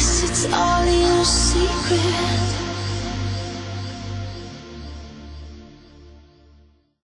least it's all your secret.